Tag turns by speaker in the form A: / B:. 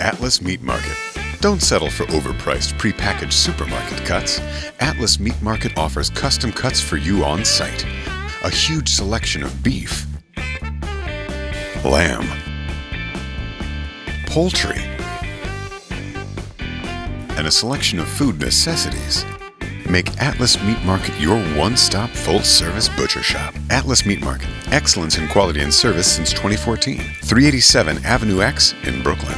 A: Atlas Meat Market. Don't settle for overpriced, prepackaged supermarket cuts. Atlas Meat Market offers custom cuts for you on site. A huge selection of beef, lamb, poultry, and a selection of food necessities. Make Atlas Meat Market your one stop full service butcher shop. Atlas Meat Market. Excellence in quality and service since 2014. 387 Avenue X in Brooklyn.